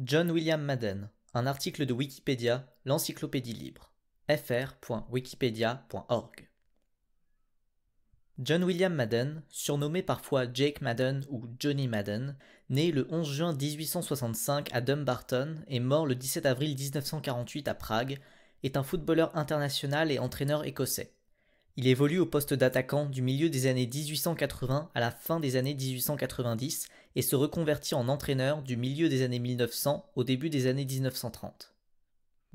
John William Madden, un article de Wikipédia, l'encyclopédie libre. fr.wikipedia.org. John William Madden, surnommé parfois Jake Madden ou Johnny Madden, né le 11 juin 1865 à Dumbarton et mort le 17 avril 1948 à Prague, est un footballeur international et entraîneur écossais. Il évolue au poste d'attaquant du milieu des années 1880 à la fin des années 1890 et se reconvertit en entraîneur du milieu des années 1900 au début des années 1930.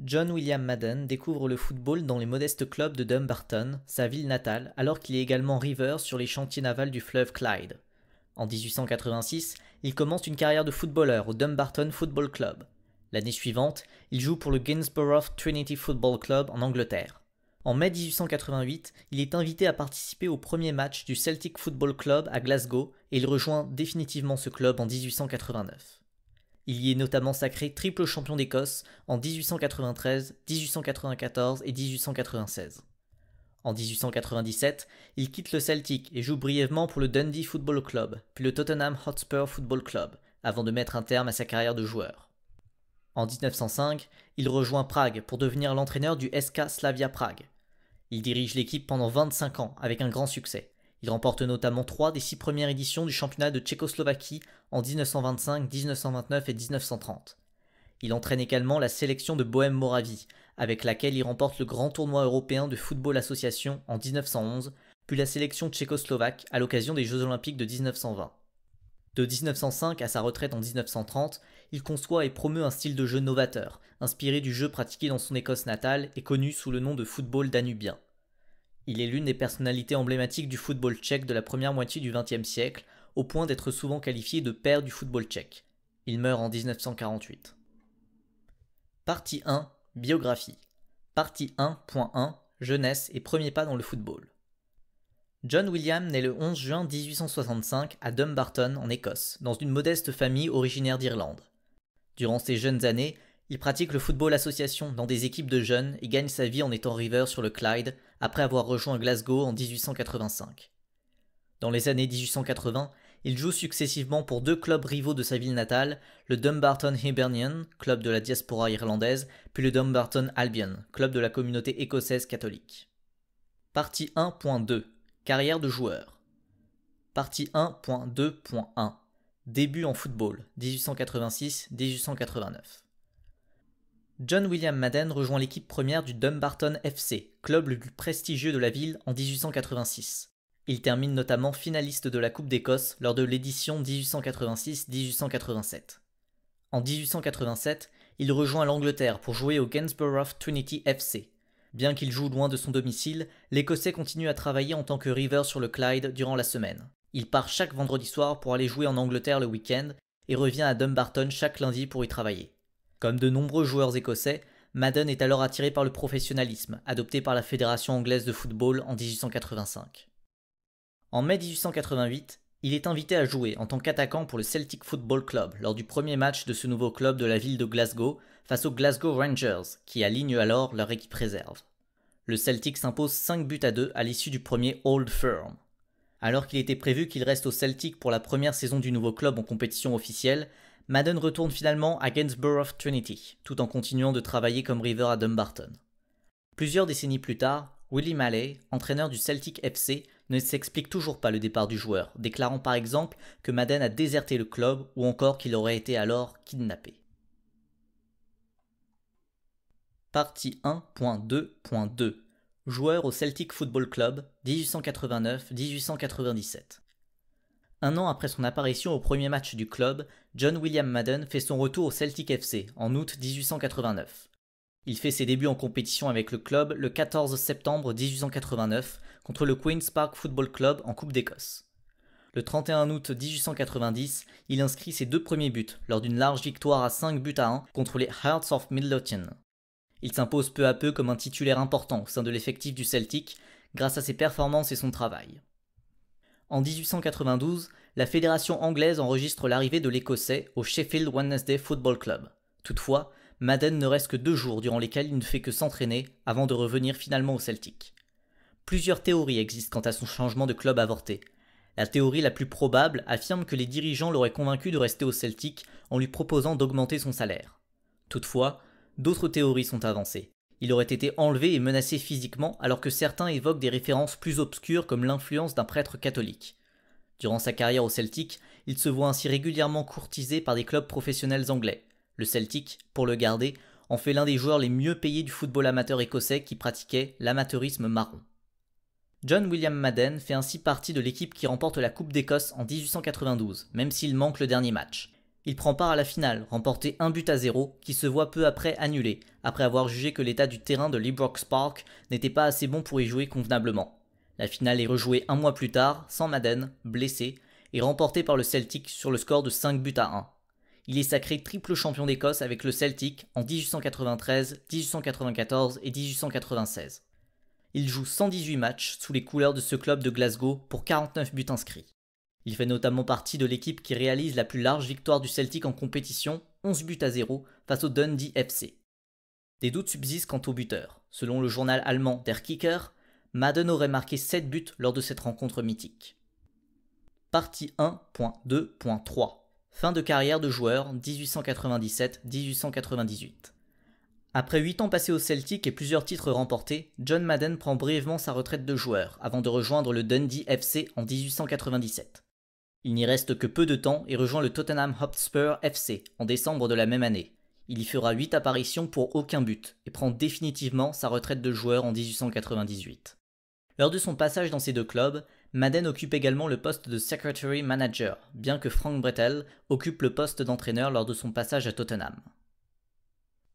John William Madden découvre le football dans les modestes clubs de Dumbarton, sa ville natale, alors qu'il est également river sur les chantiers navals du fleuve Clyde. En 1886, il commence une carrière de footballeur au Dumbarton Football Club. L'année suivante, il joue pour le Gainsborough Trinity Football Club en Angleterre. En mai 1888, il est invité à participer au premier match du Celtic Football Club à Glasgow et il rejoint définitivement ce club en 1889. Il y est notamment sacré triple champion d'Écosse en 1893, 1894 et 1896. En 1897, il quitte le Celtic et joue brièvement pour le Dundee Football Club, puis le Tottenham Hotspur Football Club, avant de mettre un terme à sa carrière de joueur. En 1905, il rejoint Prague pour devenir l'entraîneur du SK Slavia Prague. Il dirige l'équipe pendant 25 ans avec un grand succès. Il remporte notamment trois des six premières éditions du championnat de Tchécoslovaquie en 1925, 1929 et 1930. Il entraîne également la sélection de Bohème-Moravie, avec laquelle il remporte le grand tournoi européen de football association en 1911, puis la sélection tchécoslovaque à l'occasion des Jeux olympiques de 1920. De 1905 à sa retraite en 1930, il conçoit et promeut un style de jeu novateur, inspiré du jeu pratiqué dans son Écosse natale et connu sous le nom de football danubien. Il est l'une des personnalités emblématiques du football tchèque de la première moitié du XXe siècle, au point d'être souvent qualifié de père du football tchèque. Il meurt en 1948. Partie 1 Biographie. Partie 1.1 Jeunesse et premiers pas dans le football. John William naît le 11 juin 1865 à Dumbarton, en Écosse, dans une modeste famille originaire d'Irlande. Durant ses jeunes années, il pratique le football association dans des équipes de jeunes et gagne sa vie en étant river sur le Clyde après avoir rejoint Glasgow en 1885. Dans les années 1880, il joue successivement pour deux clubs rivaux de sa ville natale, le Dumbarton Hibernian, club de la diaspora irlandaise, puis le Dumbarton Albion, club de la communauté écossaise catholique. Partie 1.2 Carrière de joueur. Partie 1.2.1 Début en football, 1886-1889. John William Madden rejoint l'équipe première du Dumbarton FC, club le plus prestigieux de la ville en 1886. Il termine notamment finaliste de la Coupe d'Écosse lors de l'édition 1886-1887. En 1887, il rejoint l'Angleterre pour jouer au Gainsborough Trinity FC. Bien qu'il joue loin de son domicile, l'Écossais continue à travailler en tant que river sur le Clyde durant la semaine. Il part chaque vendredi soir pour aller jouer en Angleterre le week-end et revient à Dumbarton chaque lundi pour y travailler. Comme de nombreux joueurs écossais, Madden est alors attiré par le professionnalisme, adopté par la Fédération anglaise de football en 1885. En mai 1888, il est invité à jouer en tant qu'attaquant pour le Celtic Football Club lors du premier match de ce nouveau club de la ville de Glasgow face aux Glasgow Rangers, qui alignent alors leur équipe réserve. Le Celtic s'impose 5 buts à 2 à l'issue du premier Old Firm. Alors qu'il était prévu qu'il reste au Celtic pour la première saison du nouveau club en compétition officielle, Madden retourne finalement à Gainsborough Trinity, tout en continuant de travailler comme river à Dumbarton. Plusieurs décennies plus tard, Willie Malley, entraîneur du Celtic FC, ne s'explique toujours pas le départ du joueur, déclarant par exemple que Madden a déserté le club ou encore qu'il aurait été alors kidnappé. Partie 1.2.2 Joueur au Celtic Football Club, 1889-1897. Un an après son apparition au premier match du club, John William Madden fait son retour au Celtic FC en août 1889. Il fait ses débuts en compétition avec le club le 14 septembre 1889 contre le Queen's Park Football Club en Coupe d'Écosse. Le 31 août 1890, il inscrit ses deux premiers buts lors d'une large victoire à 5 buts à 1 contre les Hearts of Midlothian. Il s'impose peu à peu comme un titulaire important au sein de l'effectif du Celtic grâce à ses performances et son travail. En 1892, la fédération anglaise enregistre l'arrivée de l'Écossais au Sheffield Wednesday Football Club. Toutefois, Madden ne reste que deux jours durant lesquels il ne fait que s'entraîner avant de revenir finalement au Celtic. Plusieurs théories existent quant à son changement de club avorté. La théorie la plus probable affirme que les dirigeants l'auraient convaincu de rester au Celtic en lui proposant d'augmenter son salaire. Toutefois, d'autres théories sont avancées. Il aurait été enlevé et menacé physiquement alors que certains évoquent des références plus obscures comme l'influence d'un prêtre catholique. Durant sa carrière au Celtic, il se voit ainsi régulièrement courtisé par des clubs professionnels anglais. Le Celtic, pour le garder, en fait l'un des joueurs les mieux payés du football amateur écossais qui pratiquait l'amateurisme marron. John William Madden fait ainsi partie de l'équipe qui remporte la Coupe d'Écosse en 1892, même s'il manque le dernier match. Il prend part à la finale, remporté un but à zéro, qui se voit peu après annulé, après avoir jugé que l'état du terrain de Librox Park n'était pas assez bon pour y jouer convenablement. La finale est rejouée un mois plus tard, sans Madden, blessé, et remportée par le Celtic sur le score de 5 buts à 1. Il est sacré triple champion d'Écosse avec le Celtic en 1893, 1894 et 1896. Il joue 118 matchs sous les couleurs de ce club de Glasgow pour 49 buts inscrits. Il fait notamment partie de l'équipe qui réalise la plus large victoire du Celtic en compétition, 11 buts à 0, face au Dundee FC. Des doutes subsistent quant au buteur. Selon le journal allemand Der Kicker, Madden aurait marqué 7 buts lors de cette rencontre mythique. Partie 1.2.3 Fin de carrière de joueur 1897-1898 après 8 ans passés au Celtic et plusieurs titres remportés, John Madden prend brièvement sa retraite de joueur avant de rejoindre le Dundee FC en 1897. Il n'y reste que peu de temps et rejoint le Tottenham Hotspur FC en décembre de la même année. Il y fera 8 apparitions pour aucun but et prend définitivement sa retraite de joueur en 1898. Lors de son passage dans ces deux clubs, Madden occupe également le poste de secretary manager, bien que Frank Brettel occupe le poste d'entraîneur lors de son passage à Tottenham.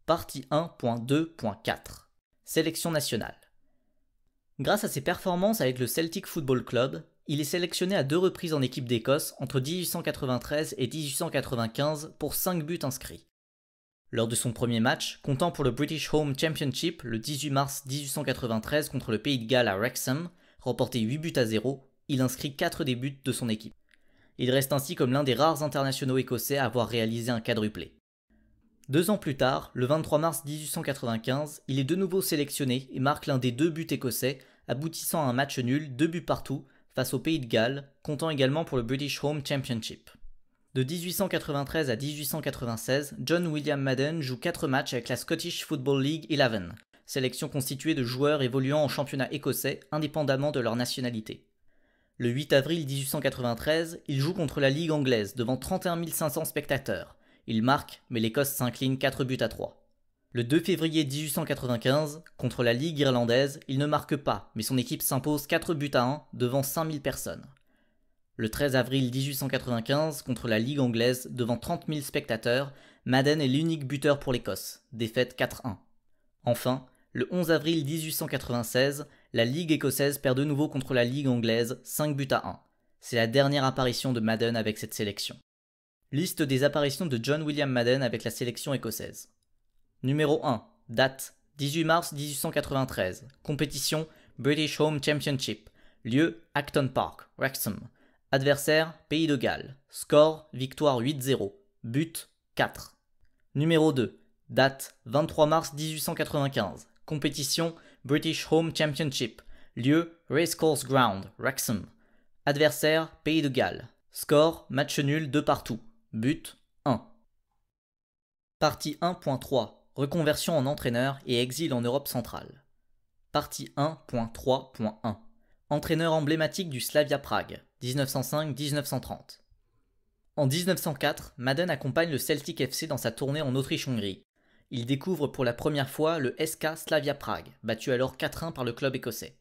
Partie 1.2.4 Sélection nationale. Grâce à ses performances avec le Celtic Football Club, il est sélectionné à deux reprises en équipe d'Écosse entre 1893 et 1895 pour 5 buts inscrits. Lors de son premier match, comptant pour le British Home Championship le 18 mars 1893 contre le Pays de Galles à Wrexham, remporté 8 buts à 0, il inscrit 4 des buts de son équipe. Il reste ainsi comme l'un des rares internationaux écossais à avoir réalisé un quadruplé. Deux ans plus tard, le 23 mars 1895, il est de nouveau sélectionné et marque l'un des deux buts écossais, aboutissant à un match nul, deux buts partout, face au Pays de Galles, comptant également pour le British Home Championship. De 1893 à 1896, John William Madden joue 4 matchs avec la Scottish Football League 11, sélection constituée de joueurs évoluant en championnat écossais indépendamment de leur nationalité. Le 8 avril 1893, il joue contre la Ligue anglaise devant 31 500 spectateurs, il marque, mais l'Écosse s'incline 4 buts à 3. Le 2 février 1895, contre la Ligue irlandaise, il ne marque pas, mais son équipe s'impose 4 buts à 1 devant 5000 personnes. Le 13 avril 1895, contre la Ligue anglaise, devant 30 000 spectateurs, Madden est l'unique buteur pour l'Écosse, défaite 4-1. Enfin, le 11 avril 1896, la Ligue écossaise perd de nouveau contre la Ligue anglaise, 5 buts à 1. C'est la dernière apparition de Madden avec cette sélection. Liste des apparitions de John William Madden avec la sélection écossaise. Numéro 1. Date 18 mars 1893. Compétition British Home Championship. Lieu Acton Park, Wrexham. Adversaire Pays de Galles. Score Victoire 8-0. But 4. Numéro 2. Date 23 mars 1895. Compétition British Home Championship. Lieu Racecourse Ground, Wrexham. Adversaire Pays de Galles. Score match nul 2 partout. But 1. Partie 1.3 Reconversion en entraîneur et exil en Europe centrale. Partie 1.3.1 Entraîneur emblématique du Slavia Prague, 1905-1930. En 1904, Madden accompagne le Celtic FC dans sa tournée en Autriche-Hongrie. Il découvre pour la première fois le SK Slavia Prague, battu alors 4-1 par le club écossais.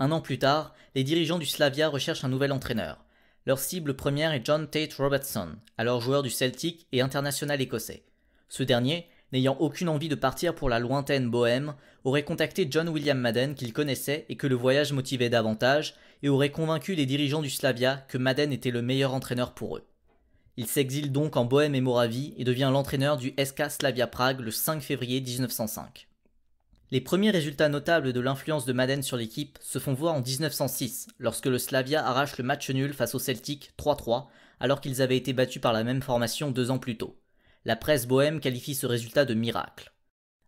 Un an plus tard, les dirigeants du Slavia recherchent un nouvel entraîneur. Leur cible première est John Tate Robertson, alors joueur du Celtic et international écossais. Ce dernier, n'ayant aucune envie de partir pour la lointaine Bohème, aurait contacté John William Madden qu'il connaissait et que le voyage motivait davantage, et aurait convaincu les dirigeants du Slavia que Madden était le meilleur entraîneur pour eux. Il s'exile donc en Bohème et Moravie et devient l'entraîneur du SK Slavia Prague le 5 février 1905. Les premiers résultats notables de l'influence de Madden sur l'équipe se font voir en 1906, lorsque le Slavia arrache le match nul face au Celtic 3-3, alors qu'ils avaient été battus par la même formation deux ans plus tôt. La presse bohème qualifie ce résultat de miracle.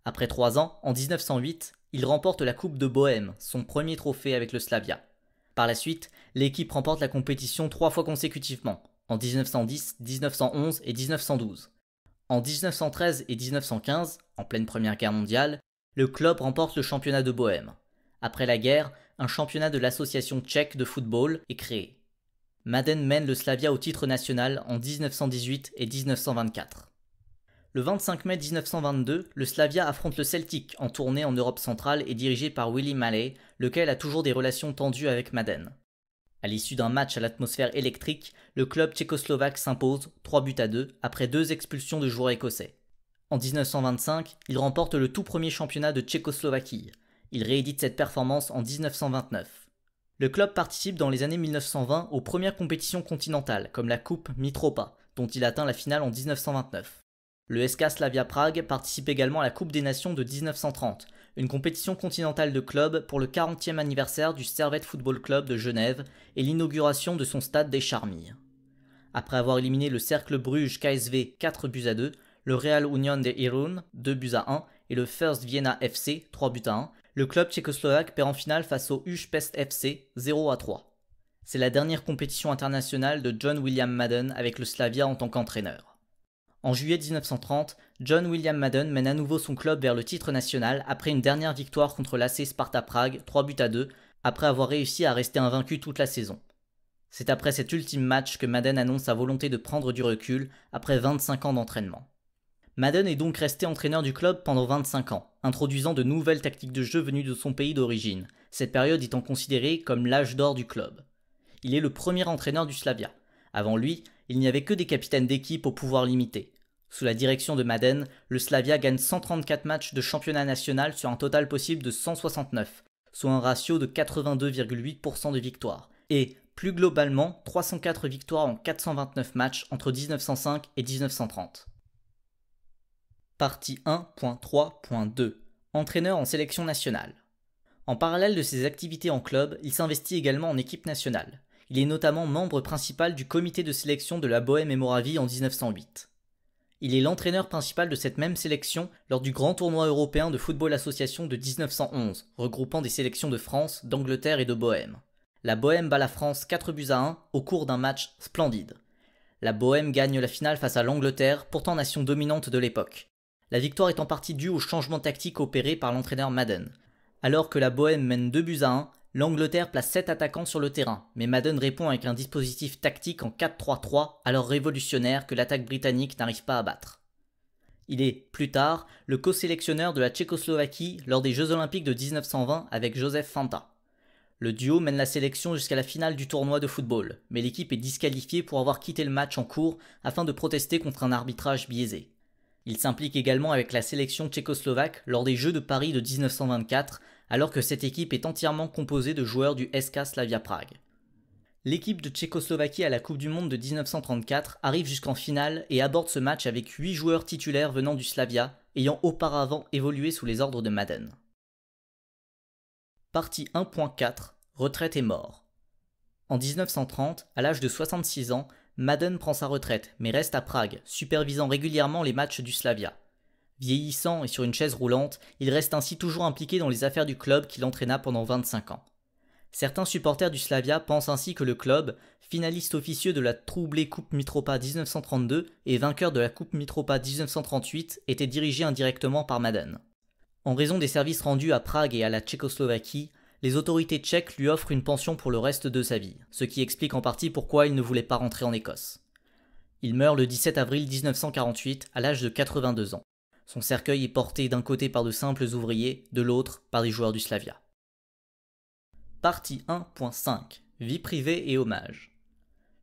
Après trois ans, en 1908, il remporte la Coupe de Bohème, son premier trophée avec le Slavia. Par la suite, l'équipe remporte la compétition trois fois consécutivement, en 1910, 1911 et 1912. En 1913 et 1915, en pleine Première Guerre mondiale, le club remporte le championnat de Bohême. Après la guerre, un championnat de l'association tchèque de football est créé. Madden mène le Slavia au titre national en 1918 et 1924. Le 25 mai 1922, le Slavia affronte le Celtic en tournée en Europe centrale et dirigé par Willy Maley, lequel a toujours des relations tendues avec Madden. À l'issue d'un match à l'atmosphère électrique, le club tchécoslovaque s'impose 3 buts à 2 après deux expulsions de joueurs écossais. En 1925, il remporte le tout premier championnat de Tchécoslovaquie. Il réédite cette performance en 1929. Le club participe dans les années 1920 aux premières compétitions continentales, comme la Coupe Mitropa, dont il atteint la finale en 1929. Le SK Slavia Prague participe également à la Coupe des Nations de 1930, une compétition continentale de clubs pour le 40e anniversaire du Servette Football Club de Genève et l'inauguration de son stade des Charmilles. Après avoir éliminé le Cercle Bruges KSV 4 buts à 2, le Real Union de Irun 2 buts à 1 et le First Vienna FC 3 buts à 1, le club tchécoslovaque perd en finale face au Pest FC 0 à 3. C'est la dernière compétition internationale de John William Madden avec le Slavia en tant qu'entraîneur. En juillet 1930, John William Madden mène à nouveau son club vers le titre national après une dernière victoire contre l'AC Sparta Prague 3 buts à 2 après avoir réussi à rester invaincu toute la saison. C'est après cet ultime match que Madden annonce sa volonté de prendre du recul après 25 ans d'entraînement. Madden est donc resté entraîneur du club pendant 25 ans, introduisant de nouvelles tactiques de jeu venues de son pays d'origine, cette période étant considérée comme l'âge d'or du club. Il est le premier entraîneur du Slavia. Avant lui, il n'y avait que des capitaines d'équipe au pouvoir limité. Sous la direction de Madden, le Slavia gagne 134 matchs de championnat national sur un total possible de 169, soit un ratio de 82,8% de victoires, et, plus globalement, 304 victoires en 429 matchs entre 1905 et 1930. Partie 1.3.2 Entraîneur en sélection nationale. En parallèle de ses activités en club, il s'investit également en équipe nationale. Il est notamment membre principal du comité de sélection de la Bohème et Moravie en 1908. Il est l'entraîneur principal de cette même sélection lors du grand tournoi européen de football association de 1911, regroupant des sélections de France, d'Angleterre et de Bohème. La Bohème bat la France 4 buts à 1 au cours d'un match splendide. La Bohème gagne la finale face à l'Angleterre, pourtant nation dominante de l'époque. La victoire est en partie due au changement tactique opéré par l'entraîneur Madden. Alors que la Bohème mène 2 buts à 1, l'Angleterre place 7 attaquants sur le terrain, mais Madden répond avec un dispositif tactique en 4-3-3, alors révolutionnaire que l'attaque britannique n'arrive pas à battre. Il est, plus tard, le co-sélectionneur de la Tchécoslovaquie lors des Jeux Olympiques de 1920 avec Joseph Fanta. Le duo mène la sélection jusqu'à la finale du tournoi de football, mais l'équipe est disqualifiée pour avoir quitté le match en cours afin de protester contre un arbitrage biaisé. Il s'implique également avec la sélection tchécoslovaque lors des Jeux de Paris de 1924, alors que cette équipe est entièrement composée de joueurs du SK Slavia Prague. L'équipe de Tchécoslovaquie à la Coupe du Monde de 1934 arrive jusqu'en finale et aborde ce match avec 8 joueurs titulaires venant du Slavia, ayant auparavant évolué sous les ordres de Madden. Partie 1.4 Retraite et mort. En 1930, à l'âge de 66 ans, Madden prend sa retraite, mais reste à Prague, supervisant régulièrement les matchs du Slavia. Vieillissant et sur une chaise roulante, il reste ainsi toujours impliqué dans les affaires du club qu'il entraîna pendant 25 ans. Certains supporters du Slavia pensent ainsi que le club, finaliste officieux de la troublée Coupe Mitropa 1932 et vainqueur de la Coupe Mitropa 1938, était dirigé indirectement par Madden. En raison des services rendus à Prague et à la Tchécoslovaquie, les autorités tchèques lui offrent une pension pour le reste de sa vie, ce qui explique en partie pourquoi il ne voulait pas rentrer en Écosse. Il meurt le 17 avril 1948 à l'âge de 82 ans. Son cercueil est porté d'un côté par de simples ouvriers, de l'autre par des joueurs du Slavia. Partie 1.5 Vie privée et hommage.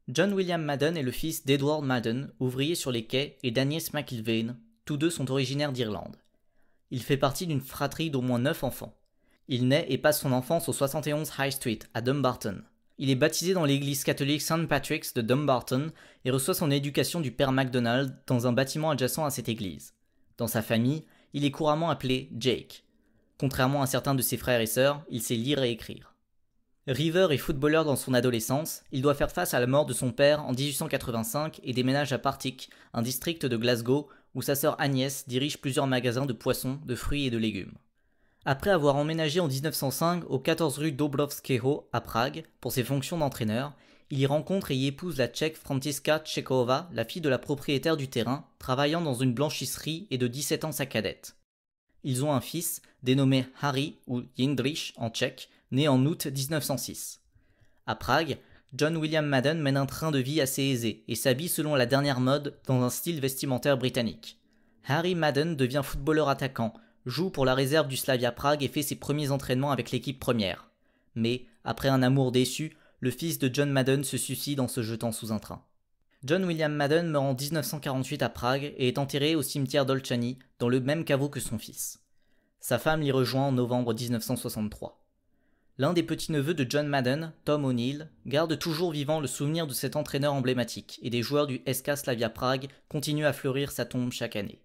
John William Madden est le fils d'Edward Madden, ouvrier sur les quais, et d'Agnès McIlvaine, tous deux sont originaires d'Irlande. Il fait partie d'une fratrie d'au moins 9 enfants. Il naît et passe son enfance au 71 High Street, à Dumbarton. Il est baptisé dans l'église catholique St. Patrick's de Dumbarton et reçoit son éducation du père MacDonald dans un bâtiment adjacent à cette église. Sa famille, il est couramment appelé Jake. Contrairement à certains de ses frères et sœurs, il sait lire et écrire. River est footballeur dans son adolescence, il doit faire face à la mort de son père en 1885 et déménage à Partick, un district de Glasgow, où sa sœur Agnès dirige plusieurs magasins de poissons, de fruits et de légumes. Après avoir emménagé en 1905 au 14 rue Dobrovského à Prague pour ses fonctions d'entraîneur, il y rencontre et y épouse la tchèque Frantiska Tchekova, la fille de la propriétaire du terrain, travaillant dans une blanchisserie et de 17 ans sa cadette. Ils ont un fils, dénommé Harry ou Jindrich en tchèque, né en août 1906. À Prague, John William Madden mène un train de vie assez aisé et s'habille selon la dernière mode dans un style vestimentaire britannique. Harry Madden devient footballeur attaquant, joue pour la réserve du Slavia Prague et fait ses premiers entraînements avec l'équipe première. Mais, après un amour déçu, le fils de John Madden se suicide en se jetant sous un train. John William Madden meurt en 1948 à Prague et est enterré au cimetière d'Olchany, dans le même caveau que son fils. Sa femme l'y rejoint en novembre 1963. L'un des petits-neveux de John Madden, Tom O'Neill, garde toujours vivant le souvenir de cet entraîneur emblématique et des joueurs du SK Slavia Prague continuent à fleurir sa tombe chaque année.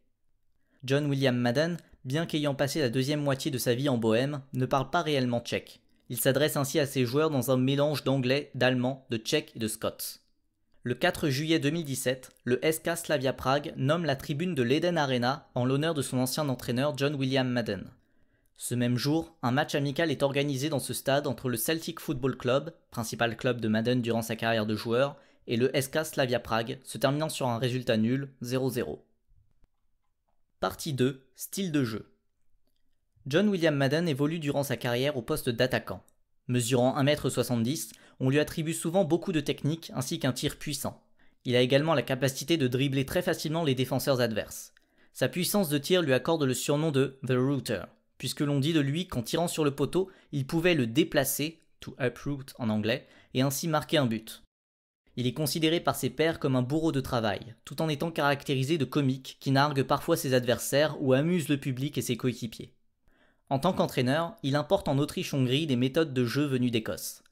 John William Madden, bien qu'ayant passé la deuxième moitié de sa vie en Bohème, ne parle pas réellement tchèque. Il s'adresse ainsi à ses joueurs dans un mélange d'anglais, d'allemand, de tchèque et de scots. Le 4 juillet 2017, le SK Slavia Prague nomme la tribune de l'Eden Arena en l'honneur de son ancien entraîneur John William Madden. Ce même jour, un match amical est organisé dans ce stade entre le Celtic Football Club, principal club de Madden durant sa carrière de joueur, et le SK Slavia Prague, se terminant sur un résultat nul, 0-0. Partie 2, style de jeu. John William Madden évolue durant sa carrière au poste d'attaquant. Mesurant 1m70, on lui attribue souvent beaucoup de technique ainsi qu'un tir puissant. Il a également la capacité de dribbler très facilement les défenseurs adverses. Sa puissance de tir lui accorde le surnom de The Router, puisque l'on dit de lui qu'en tirant sur le poteau, il pouvait le déplacer, to uproot en anglais, et ainsi marquer un but. Il est considéré par ses pairs comme un bourreau de travail, tout en étant caractérisé de comique qui nargue parfois ses adversaires ou amuse le public et ses coéquipiers. En tant qu'entraîneur, il importe en Autriche-Hongrie des méthodes de jeu venues d'Écosse.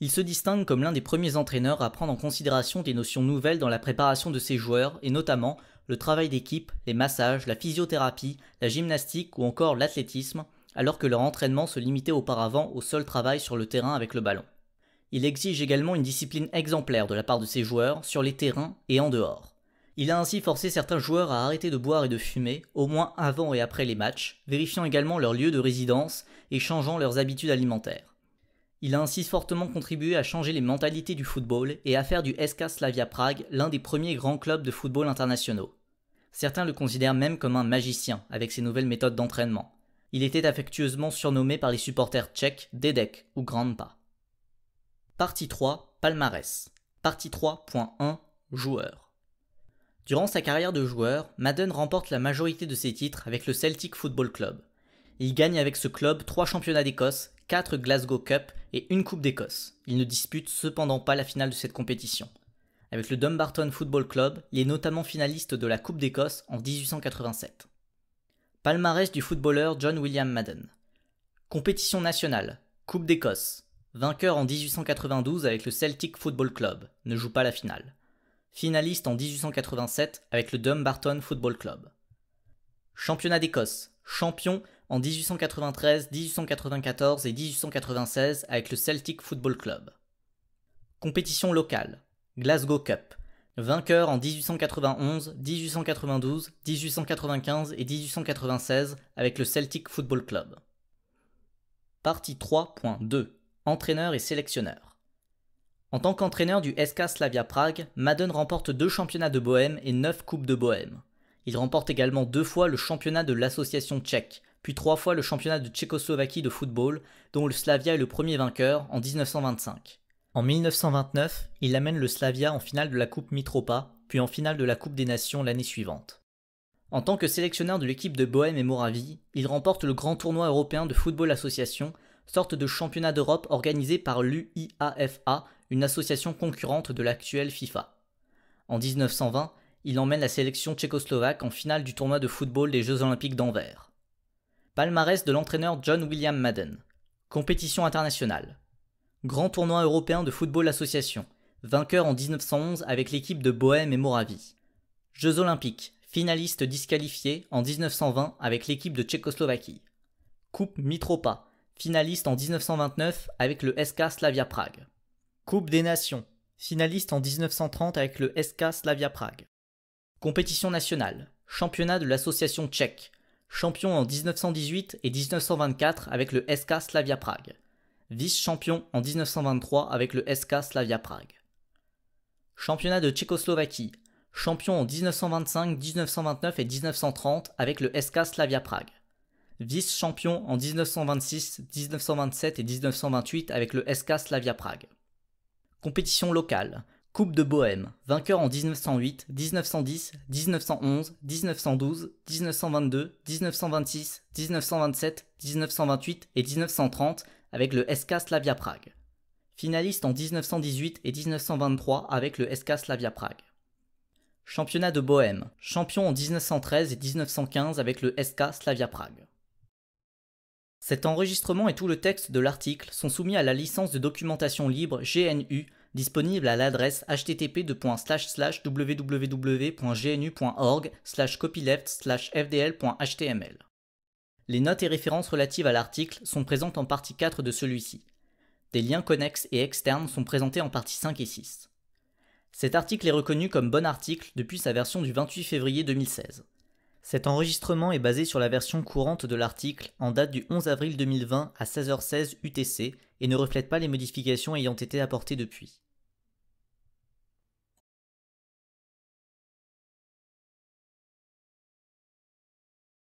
Il se distingue comme l'un des premiers entraîneurs à prendre en considération des notions nouvelles dans la préparation de ses joueurs, et notamment le travail d'équipe, les massages, la physiothérapie, la gymnastique ou encore l'athlétisme, alors que leur entraînement se limitait auparavant au seul travail sur le terrain avec le ballon. Il exige également une discipline exemplaire de la part de ses joueurs sur les terrains et en dehors. Il a ainsi forcé certains joueurs à arrêter de boire et de fumer, au moins avant et après les matchs, vérifiant également leur lieu de résidence et changeant leurs habitudes alimentaires. Il a ainsi fortement contribué à changer les mentalités du football et à faire du SK Slavia Prague l'un des premiers grands clubs de football internationaux. Certains le considèrent même comme un magicien avec ses nouvelles méthodes d'entraînement. Il était affectueusement surnommé par les supporters tchèques Dedek ou Grandpa. Partie 3 Palmarès. Partie 3.1 Joueurs. Durant sa carrière de joueur, Madden remporte la majorité de ses titres avec le Celtic Football Club. Il gagne avec ce club 3 championnats d'Écosse, 4 Glasgow Cup et une Coupe d'Écosse. Il ne dispute cependant pas la finale de cette compétition. Avec le Dumbarton Football Club, il est notamment finaliste de la Coupe d'Écosse en 1887. Palmarès du footballeur John William Madden. Compétition nationale, Coupe d'Écosse. Vainqueur en 1892 avec le Celtic Football Club, ne joue pas la finale finaliste en 1887 avec le Dumbarton Football Club. Championnat d'Écosse, champion en 1893, 1894 et 1896 avec le Celtic Football Club. Compétition locale, Glasgow Cup, vainqueur en 1891, 1892, 1895 et 1896 avec le Celtic Football Club. Partie 3.2 Entraîneur et sélectionneur. En tant qu'entraîneur du SK Slavia Prague, Madden remporte deux championnats de Bohème et neuf coupes de Bohème. Il remporte également deux fois le championnat de l'association tchèque, puis trois fois le championnat de Tchécoslovaquie de football, dont le Slavia est le premier vainqueur en 1925. En 1929, il amène le Slavia en finale de la Coupe Mitropa, puis en finale de la Coupe des Nations l'année suivante. En tant que sélectionneur de l'équipe de Bohème et Moravie, il remporte le grand tournoi européen de football association, sorte de championnat d'Europe organisé par l'UIAFA, une association concurrente de l'actuelle FIFA. En 1920, il emmène la sélection tchécoslovaque en finale du tournoi de football des Jeux olympiques d'Anvers. Palmarès de l'entraîneur John William Madden. Compétition internationale. Grand tournoi européen de football association. Vainqueur en 1911 avec l'équipe de Bohème et Moravie. Jeux olympiques. Finaliste disqualifié en 1920 avec l'équipe de Tchécoslovaquie. Coupe Mitropa. Finaliste en 1929 avec le SK Slavia Prague. Coupe des Nations, finaliste en 1930 avec le SK Slavia Prague. Compétition nationale, championnat de l'association tchèque, champion en 1918 et 1924 avec le SK Slavia Prague, vice-champion en 1923 avec le SK Slavia Prague. Championnat de Tchécoslovaquie, champion en 1925, 1929 et 1930 avec le SK Slavia Prague. Vice-champion en 1926, 1927 et 1928 avec le SK Slavia Prague. Compétition locale. Coupe de Bohème, vainqueur en 1908, 1910, 1911, 1912, 1922, 1926, 1927, 1928 et 1930 avec le SK Slavia Prague. Finaliste en 1918 et 1923 avec le SK Slavia Prague. Championnat de Bohème, champion en 1913 et 1915 avec le SK Slavia Prague. Cet enregistrement et tout le texte de l'article sont soumis à la licence de documentation libre GNU disponible à l'adresse http www.gnu.org copyleft fdl.html. Les notes et références relatives à l'article sont présentes en partie 4 de celui-ci. Des liens connexes et externes sont présentés en partie 5 et 6. Cet article est reconnu comme bon article depuis sa version du 28 février 2016. Cet enregistrement est basé sur la version courante de l'article en date du 11 avril 2020 à 16h16 UTC et ne reflète pas les modifications ayant été apportées depuis.